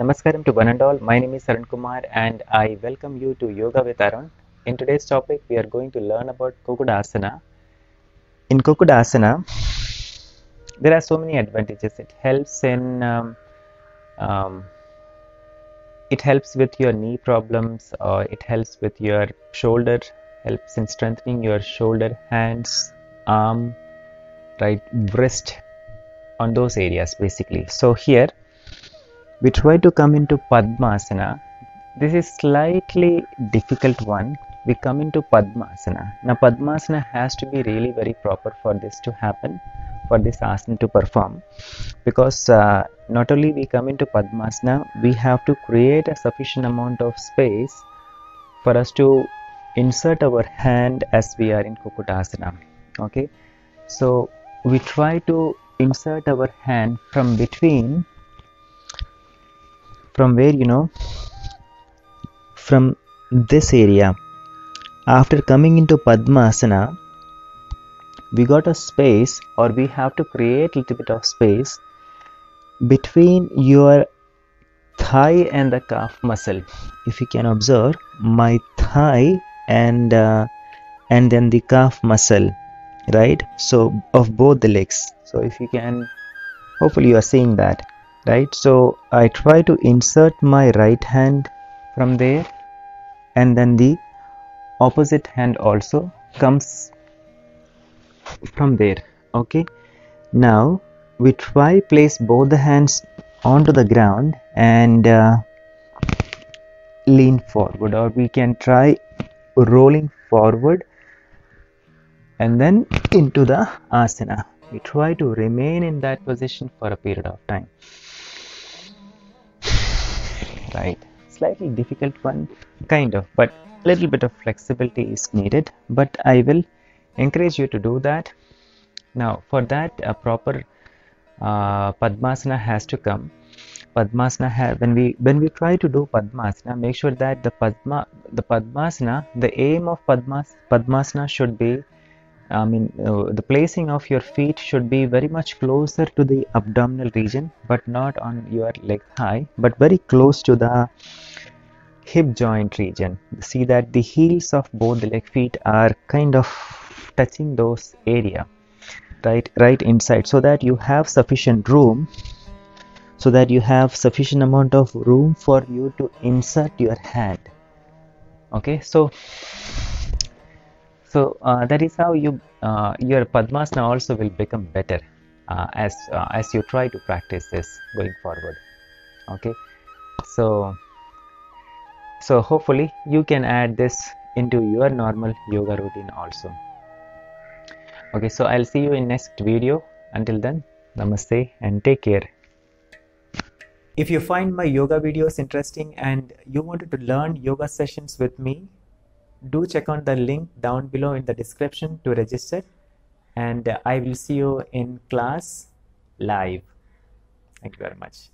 Namaskaram to one and all. My name is Arun Kumar and I welcome you to Yoga with Arun. In today's topic, we are going to learn about Kukkutasana. In Kukkutasana, there are so many advantages. It helps in um, um, it helps with your knee problems or it helps with your shoulder helps in strengthening your shoulder hands arm right wrist on those areas basically so here we try to come into Padmasana. This is slightly difficult one. We come into Padmasana. Now Padmasana has to be really very proper for this to happen, for this asana to perform, because uh, not only we come into Padmasana, we have to create a sufficient amount of space for us to insert our hand as we are in Kukkutasana. Okay, so we try to insert our hand from between from where you know from this area. After coming into padmasana we got a space or we have to create a little bit of space between your thigh and the calf muscle. If you can observe my thigh and uh, and then the calf muscle right? So of both the legs. So if you can hopefully you are seeing that right? So I try to insert my right hand from there and then the opposite hand also comes from there. Okay? Now we try place both the hands onto the ground and uh, lean forward or we can try rolling forward and then into the asana. We try to remain in that position for a period of time right? Slightly difficult one kind of but a little bit of flexibility is needed. But i will encourage you to do that. Now for that a proper uh, padmasana has to come. Padmasana when we when we try to do padmasana make sure that the padma the padmasana the aim of padmas padmasana should be I mean, uh, the placing of your feet should be very much closer to the abdominal region, but not on your leg thigh, but very close to the hip joint region. See that the heels of both the leg feet are kind of touching those area, right, right inside, so that you have sufficient room, so that you have sufficient amount of room for you to insert your hand. Okay, so so uh, that is how you uh, your padmasana also will become better uh, as uh, as you try to practice this going forward. Okay? So so hopefully you can add this into your normal yoga routine also. Okay so i'll see you in next video. Until then namaste and take care. If you find my yoga videos interesting and you wanted to learn yoga sessions with me do check on the link down below in the description to register and I will see you in class live. Thank you very much.